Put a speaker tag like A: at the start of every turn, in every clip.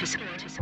A: Noches.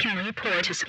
A: Can report